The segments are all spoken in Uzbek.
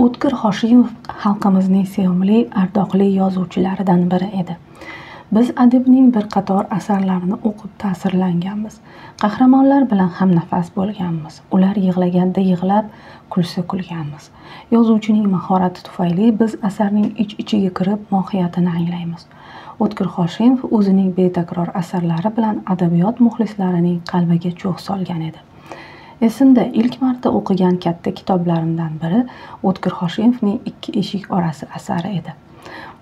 o'tkir hoshimov xalqimizning sevimli ardoqli yozuvchilaridan biri edi. Biz adibning bir qator asarlarini o'qib ta'sirlanganmiz. Qahramonlar bilan hamnafas bo'lganmiz. Ular yig'laganda yig'lab kulsa kulganmiz. Yozuvchining mahorati tufayli biz asarning ich ichiga kirib mohiyatini anglaymiz. O'tkir hoshimov o'zining betakror asarlari bilan adabiyot muxlislarining qalbiga cho'x solgan edi. Esimda ilk marta o'qigan katta kitoblarimdan biri o'tkir hoshimovning ikki eshik orasi asari edi.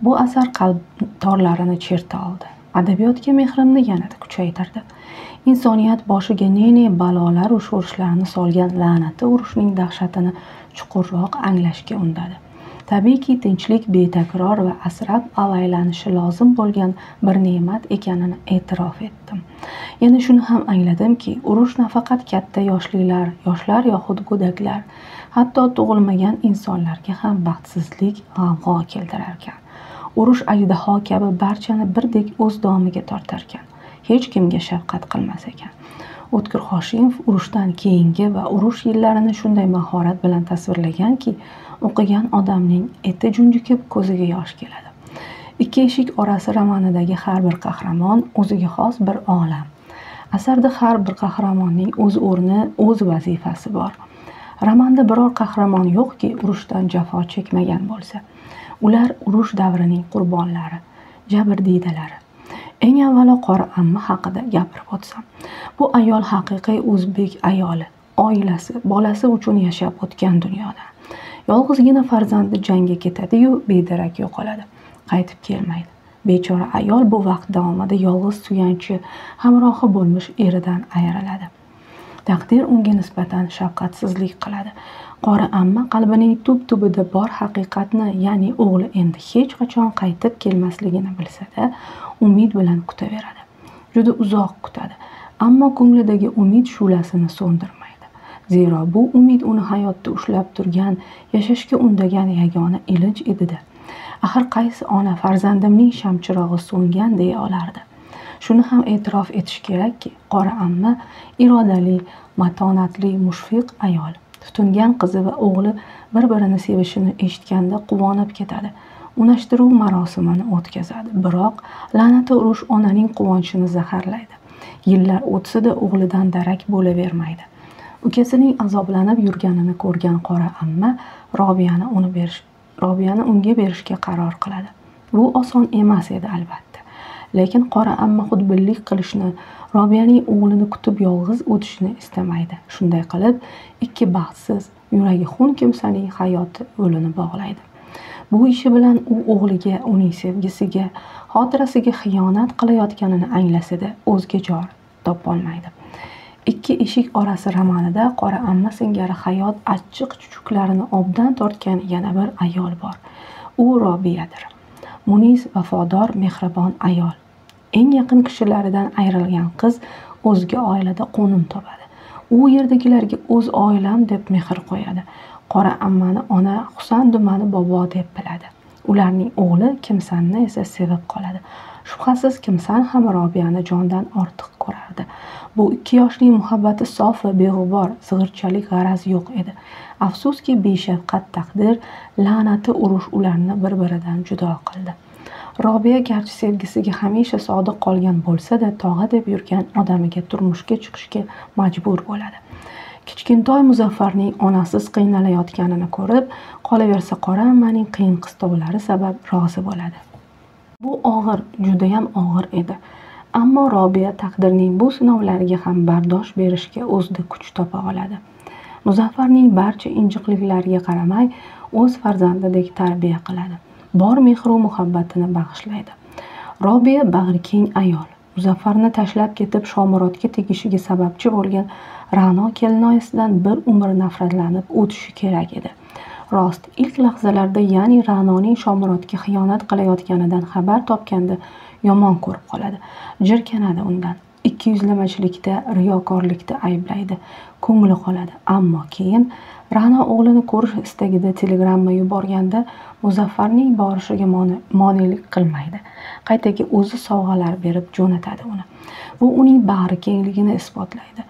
Bu asar qalb torlarini cherta oldi. Adabiyotga mehrimni yanada kuchaytirdi. Insoniyat boshiga ne ne balolaru sho'rishlarni solgan la'nati urushning dahshatini chuqurroq anglashga undadi. Tabiiyki tinchlik betakror va asrab avaylanishi lozim bo'lgan bir ne'mat ekanini e'tirof etdim. Yana shuni ham angladimki urush nafaqat katta yoshlilar yoshlar yoxud go'daklar hatto tug'ilmagan insonlarga ham baxtsizlik g'avg'o keltirarkan. Urush ajdaho kabi barchani birdek o'z domiga tortarkan. Hech kimga shafqat qilmas ekan. O'tkir hoshimov urushdan keyingi va urush yillarini shunday mahorat bilan tasvirlaganki o'qigan odamning eti junjikib ko'ziga yosh keladi. Ikki eshik orasi romanidagi har bir qahramon o'ziga xos bir olam. Asarda har bir qahramonning o'z o'rni o'z vazifasi bor. Romanda biror qahramon yo'qki urushdan jafo chekmagan bo'lsa. Ular urush davrining qurbonlari jabrdiydalari eng avvalo qora amma haqida gapirib o'tsam bu ayol haqiqiy o'zbek ayoli oilasi bolasi uchun yashab o'tgan dunyodan yolg'izgina farzandi jangga ketadi-yu bedarak yo'qoladi. Qaytib kelmaydi. Bechora ayol bu vaqt davomida yolg'iz suyanchi hamrohi bo'lmish eridan ayriladi. Taqdir unga nisbatan shafqatsizlik qiladi. Qora amma qalbining tub tubida bor haqiqatni ya'ni o'g'li endi hech qachon qaytib kelmasligini bilsa-da umid bilan kutaveradi. Juda uzoq kutadi. Ammo ko'nglidagi umid shu'lasini so'ndirmaydi. Zero bu umid uni hayotda ushlab turgan, yashashga undagan yagona ilinj edida. Axir qaysi ona farzandimning shamchirog'i so'ngan deya olardi. Shuni ham e'tirof etish kerakki, qora amma irodali, matonatli, mushfiq ayol. Tutingan qizi va o'g'li bir-birini sevishini eshitganda quvonib ketadi. Unashtiruv marosimini o'tkazadi. Biroq la'nati urush onaning quvonchini zaharlaydi. Yillar o'tsa-da o'g'lidan darak bo'lavermaydi. Ukasining azoblanib yurganini ko'rgan qora amma robiyani uni berish robiyani unga berishga qaror qiladi. Bu oson emas edi albatta. Lekin qora amma xudbinlik qilishni robiyaning o'g'lini kutib yolg'iz o'tishni istamaydi. Shunday qilib ikki baxtsiz yuragi xun kimsaning hayoti yo'lini bog'laydi bu ishi bilan u o'g'liga uning sevgisiga xotirasiga xiyonat qilayotganini anglasada o'zga jor topolmaydi. Ikki eshik orasi romanida qora amma singari hayot achchiq chuchuklarini obdan tortgan yana bir ayol bor. U robiyadir. Munis vafodor mehribon ayol. Eng yaqin kishilaridan ayrilgan qiz o'zga oilada qo'nim topadi. U yerdagilarga o'z oilam deb mehr qo'yadi. Qora ammani ona husan dumani bobo deb biladi. Ularning o'g'li kimsanni esa sevib qoladi. Shubhasiz kimsan ham robiyani jondan ortiq ko'rardi. Bu ikki yoshning muhabbati sof va beg'ubor zig'irchalik g'araz yo'q edi. Afsuski beshafqat taqdir la'nati urush ularni bir biridan judo qildi. Robiya garchi sevgisiga hamisha sodiq qolgan bo'lsa-da tog'a deb yurgan odamiga turmushga chiqishga majbur bo'ladi. Kichkintoy muzaffarning onasiz qiynalayotganini ko'rib qolaversa qora ammaning qiyin qistovlari sabab rozi bo'ladi. Bu og'ir judayam og'ir edi. Ammo robiya taqdirning bu sinovlariga ham bardosh berishga o'zida kuch topa oladi. Muzaffarning barcha injiqliklariga qaramay o'z farzandidek tarbiya qiladi. Bor mehru muhabbatini bag'ishlaydi. Robiya bag'rikeng ayol. Muzaffarni tashlab ketib shomurodga tegishiga sababchi bo'lgan ra'no kelinoyisidan bir umr nafratlanib o'tishi kerak edi. Rost ilk lahzalarda ya'ni ra'noning shomurodga xiyonat qilayotganidan xabar topganda yomon ko'rib qoladi. Jirkanadi undan. Ikkiyuzlamachilikda riyokorlikda ayblaydi. Ko'ngli qoladi. Ammo keyin ra'no o'g'lini ko'rish istagida telegramma yuborganda muzaffarning borishiga monelik qilmaydi. Qaytaga o'zi sovg'alar berib jo'natadi uni. Bu uning bag'ri kengligini isbotlaydi.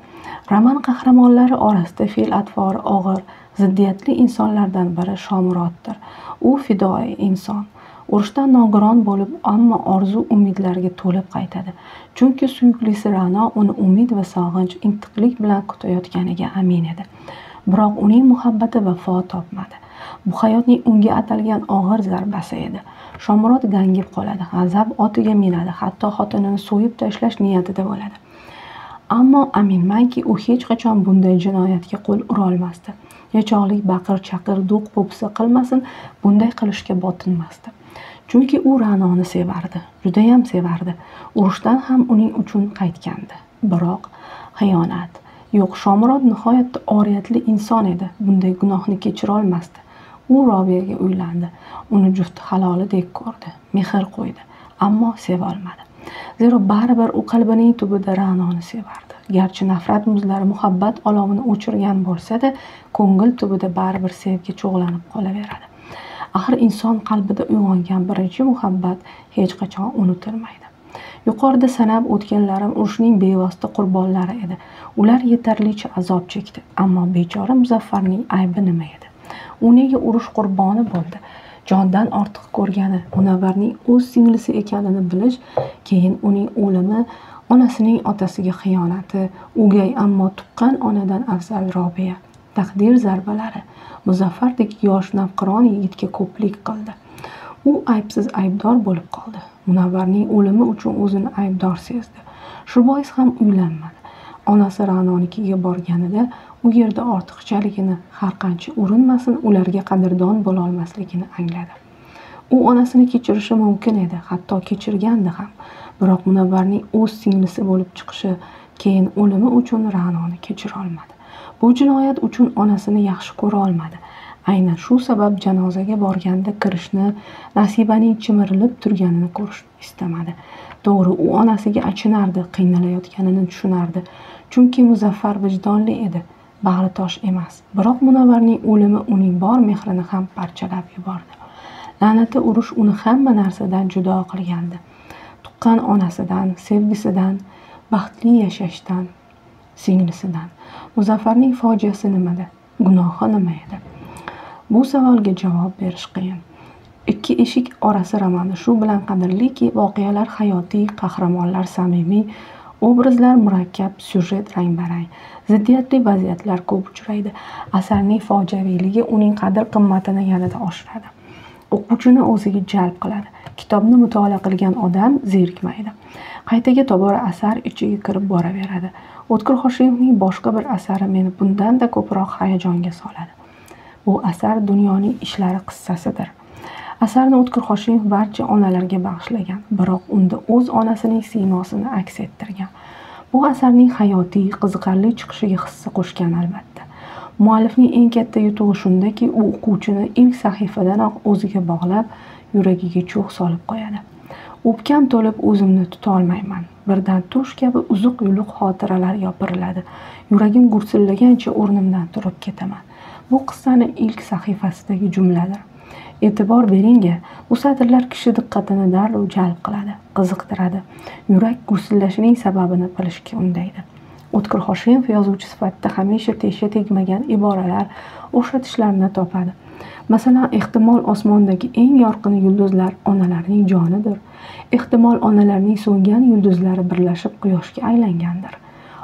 Roman qahramonlari orasida fe'l atvori og'ir ziddiyatli insonlardan biri shomuroddir. U fidoyi inson. Urushdan nogiron bo'lib ammo orzu umidlarga to'lib qaytadi. Chunki suyuklisi ra'no uni umid va sog'inch intiqlik bilan kutayotganiga amin edi. Biroq uning muhabbati vafo topmadi. Bu hayotning unga atalgan og'ir zarbasi edi. Shomurod gangib qoladi g'azab otiga minadi hatto xotinini so'yib tashlash niyatida bo'ladi. Ammo aminmanki u hech qachon bunday jinoyatga qo'l urolmasdi. Nechog'lik baqir chaqir do'q po'pisa qilmasin bunday qilishga botinmasdi. Chunki u ra'noni sevardi judayam sevardi. Urushdan ham uning uchun qaytgandi. Biroq xiyonat yo'q shomurod nihoyatda oriyatli inson edi. Bunday gunohni kechirolmasdi u robiyaga uylandi. Uni jufti halolidek ko'rdi mehr qo'ydi ammo sevolmadi zero baribir u qalbining tubida ra'noni sevardi. Garchi nafrat muzlari muhabbat olovini o'chirgan bo'lsa-da ko'ngil tubida baribir sevgi cho'g'lanib qolaveradi. Axir inson qalbida uyg'ongan birinchi muhabbat hech qachon unutilmaydi. Yuqorida sanab o'tganlarim urushning bevosita qurbonlari edi. Ular yetarlicha azob chekdi ammo bechora muzaffarning aybi nima edi? U nega urush qurboni bo'ldi? Jondan ortiq ko'rgani munavvarning o'z singlisi ekanini bilish keyin uning o'limi onasining otasiga xiyonati o'gay ammo tuqqan onadan afzal robiya taqdir zarbalari. Muzaffardek yosh navqiron yigitga ko'plik qildi. U aybsiz aybdor bo'lib qoldi. Munavvarning o'limi uchun o'zini aybdor sezdi. Shu bois ham uylanmadi. Onasi ra'nonikiga borganida u yerda ortiqchaligini har qancha urinmasin ularga qadrdon bo'lolmasligini angladi. U onasini kechirishi mumkin edi hatto kechirgandi ham. Biroq munavvarning o'z singlisi bo'lib chiqishi keyin o'limi uchun ra'noni kechirolmadi. Bu jinoyat uchun onasini yaxshi ko'ra olmadi. Aynan shu sabab janozaga borganda kirishni nasibaning chimirilib turganini ko'rishni istamadi. To'g'ri u onasiga achinardi qiynalayotganini tushunardi. Chunki muzaffar vijdonli edi bag'ri tosh emas. Biroq munavvarning o'limi uning bor mehrini ham parchalab yubordi. La'nati urush uni hamma narsadan judo qilgandi. Tuqqan onasidan sevgisidan baxtli yashashdan singlisidan muzaffarning fojiasi nimada? Gunohi nima edi bu savolga javob berish qiyin. Ikki eshik orasi romani shu bilan qadrliki voqealar hayotiy qahramonlar samimiy obrazlar murakkab syujet rang barang ziddiyatli vaziyatlar ko'p uchraydi. Asarning fojiaviyligi uning qadr qimmatini yanada oshiradi. O'quvchini o'ziga jalb qiladi. Kitobni mutolaa qilgan odam zerikmaydi. Qaytaga tobora asar ichiga kirib boraveradi. O'tkir hoshimovning boshqa bir asari meni bundanda ko'proq hayajonga soladi. Bu asar dunyoning ishlari qissasidir. Asarni o'tkir hoshimov barcha onalarga bag'ishlagan biroq unda o'z onasining siymosini aks ettirgan. Bu asarning hayotiy qiziqarli chiqishiga hissa qo'shgan albatta. Muallifning eng katta yutug'i shundaki u o'quvchini ilk sahifadanoq o'ziga bog'lab yuragiga cho'g' solib qo'yadi. O'pkam to'lib o'zimni tutolmayman. Birdan tush kabi uzuq yuluq xotiralar yopiriladi. Yuragim gursillagancha o'rnimdan turib ketaman. Bu qissani ilk sahifasidagi jumladir. E'tibor beringa bu satrlar kishi diqqatini darrov jalb qiladi qiziqtiradi. Yurak gursillashining sababini bilishga undaydi. O'tkir hoshimov yozuvchi sifatida hamisha tesha tegmagan iboralar o'xshatishlarni topadi. Masalan ehtimol osmondagi eng yorqin yulduzlar onalarning jonidir. Ehtimol onalarning so'ngan yulduzlari birlashib quyoshga aylangandir.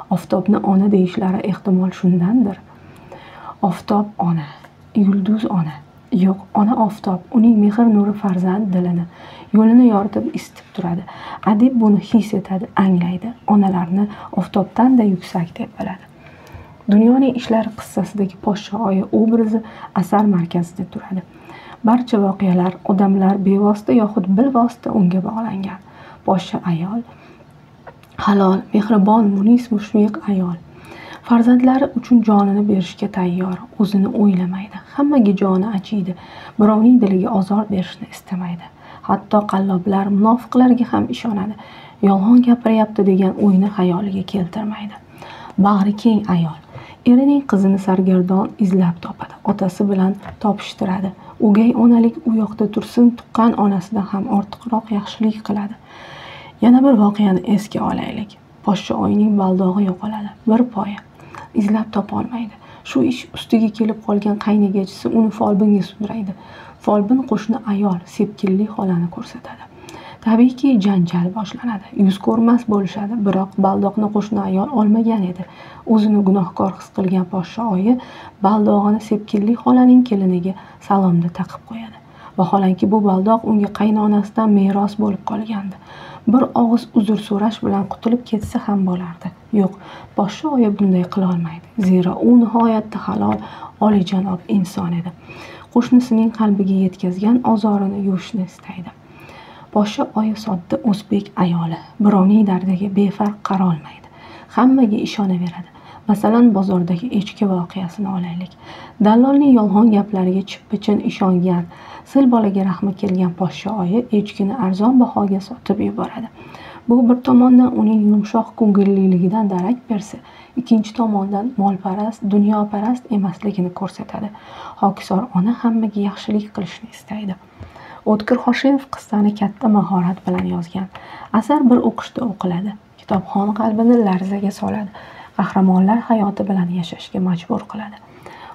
Oftobni ona deyishlari ehtimol shundandir. Oftob ona yulduz ona. Yo'q ona oftob uning mehr nuri farzand dilini yo'lini yoritib isitib turadi. Adib buni his etadi anglaydi. Onalarni oftobdan-da yuksak deb biladi. Dunyoning ishlari qissasidagi poshsha oyi obrazi asar markazida turadi. Barcha voqealar odamlar bevosita yoxud bilvosita unga bog'langan. Poshsha ayol halol mehribon munis mushfiq ayol. Farzandlari uchun jonini berishga tayyor o'zini o'ylamaydi hammaga joni achiydi birovning diliga ozor berishni istamaydi. Hatto qalloblar munofiqlarga ham ishonadi yolg'on gapiryapti degan o'yni xayoliga keltirmaydi. Bag'ri keng ayol erining qizini sargardon izlab topadi otasi bilan topishtiradi. O'gay onalik u yoqda tursin tuqqan onasidan ham ortiqroq yaxshilik qiladi. Yana bir voqeani esga olaylik. Poshsha oyning baldog'i yo'qoladi bir poya. Izlab topolmaydi shu ish ustiga kelib qolgan qaynigachisi uni folbinga sudraydi folbin qo'shni ayol sepkilli xolani ko'rsatadi. Tabiiyki janjal boshlanadi. Yuz ko'rmas bo'lishadi biroq baldoqni qo'shni ayol olmagan edi. O'zini gunohkor his qilgan poshsha oyi baldog'ini sepkilli xolaning keliniga salomda taqib qo'yadi. Vaholanki bu baldoq unga qaynonasidan meros bo'lib qolgandi. Bir og'iz uzr so'rash bilan qutulib ketsa ham bo'lardi. Yo'q poshsha oyi bunday qilolmaydi zero u nihoyatda halol olijanob inson edi. Qo'shnisining qalbiga yetkazgan ozorini yuvishni istaydi. Poshsha oyi sodda o'zbek ayoli birovning dardiga befarq qarolmaydi. Hammaga ishonaveradi. Masalan bozordagi echki voqeasini olaylik. Dallolning yolg'on gaplariga chippa chin ishongan sil bolaga rahmi kelgan poshsha oyi echkini arzon bahoga sotib yuboradi. Bu bir tomondan uning yumshoq ko'ngilliligidan darak bersa ikkinchi tomondan molparast dunyoparast emasligini ko'rsatadi. Hokisor ona hammaga yaxshilik qilishni istaydi. O'tkir hoshimov qissani katta mahorat bilan yozgan. Asar bir o'qishda o'qiladi. Kitobxon qalbini larzaga soladi. Qahramonlar hayoti bilan yashashga majbur qiladi.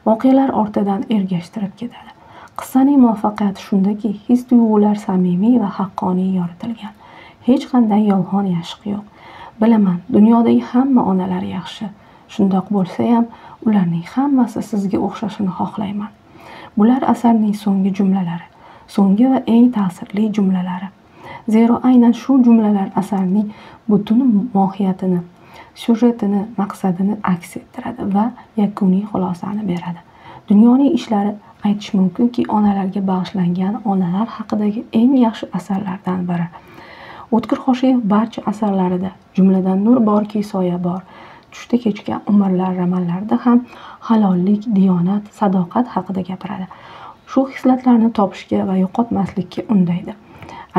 Voqealar ortidan ergashtirib ketadi. Qissaning muvaffaqiyati shundaki his tuyg'ular samimiy va haqqoniy yoritilgan. Hech qanday yolg'on yashiq yo'q. Bilaman dunyodagi hamma onalar yaxshi. Shundoq bo'lsa ham, ularning hammasi sizga o'xshashini xohlayman. Bular asarning so'nggi jumlalari. So'nggi va eng ta'sirli jumlalari. Zero aynan shu jumlalar asarning butun mohiyatini syujetini maqsadini aks ettiradi va yakuniy xulosani beradi. Dunyoning ishlari aytish mumkinki onalarga bag'ishlangan onalar haqidagi eng yaxshi asarlardan biri. O'tkir hoshiyev barcha asarlarida jumladan nur borki soya bor. Tushda kechgan umrlar romanlarida ham halollik diyonat sadoqat haqida gapiradi. Shu hislatlarni topishga va yo'qotmaslikka undaydi.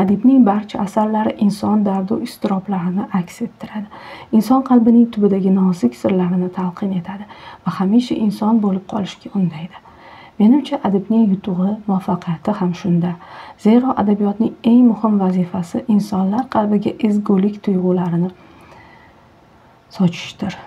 Adibning barcha asarlari inson dardu iztiroblarini aks ettiradi. Inson qalbining tubidagi nozik sirlarini talqin etadi va hamisha inson bo'lib qolishga undaydi. Menimcha adibning yutug'i muvaffaqiyati ham shunda. Zero adabiyotning eng muhim vazifasi insonlar qalbiga ezgulik tuyg'ularini sochishdir